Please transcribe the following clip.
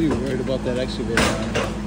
be worried about that excavator.